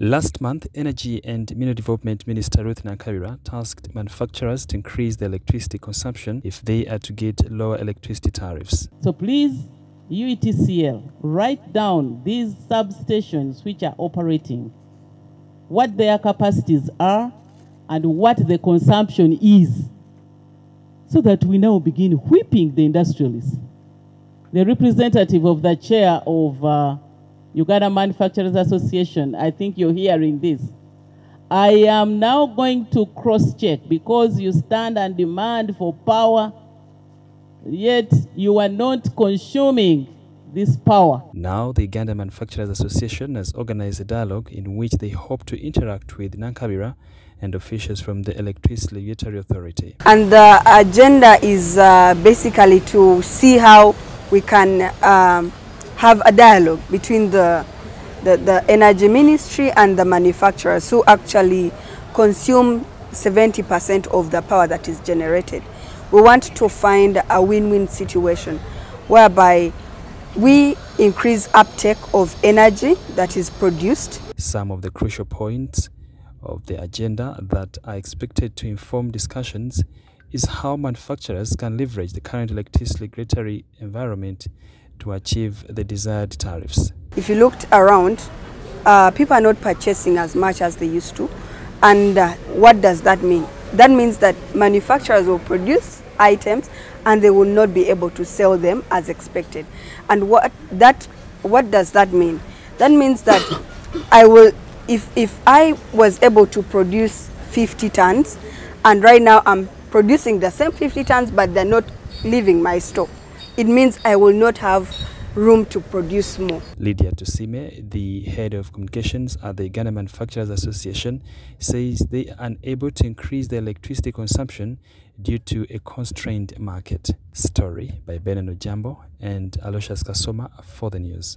Last month, Energy and Mineral Development Minister Ruth Nankabirwa tasked manufacturers to increase their electricity consumption if they are to get lower electricity tariffs. So please, UETCL, write down these substations which are operating, what their capacities are, and what the consumption is, so that we now begin whipping the industrialists. The representative of the chair of uh, Uganda Manufacturers Association, I think you're hearing this. I am now going to cross-check because you stand and demand for power, yet you are not consuming this power. Now, the Uganda Manufacturers Association has organized a dialogue in which they hope to interact with Nankabirwa and officials from the Electricity Regulatory Authority. And the agenda is uh, basically to see how we can um, have a dialogue between the, the, the energy ministry and the manufacturers who actually consume 70% of the power that is generated. We want to find a win-win situation whereby we increase uptake of energy that is produced. Some of the crucial points of the agenda that are expected to inform discussions is how manufacturers can leverage the current electricity regulatory environment to achieve the desired tariffs. If you looked around, uh, people are not purchasing as much as they used to. And uh, what does that mean? That means that manufacturers will produce items and they will not be able to sell them as expected. And what that what does that mean? That means that I will if if I was able to produce 50 tons and right now I'm producing the same 50 tons but they're not leaving my store it means I will not have room to produce more. Lydia Tusime, the head of communications at the Uganda Manufacturers Association, says they are unable to increase their electricity consumption due to a constrained market. Story by Benin Ojambo and Aloysius Kasoma for the news.